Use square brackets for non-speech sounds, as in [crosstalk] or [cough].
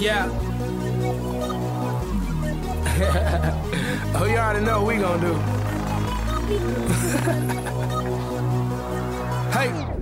Yeah. [laughs] oh, you already know what we gonna do. [laughs] hey.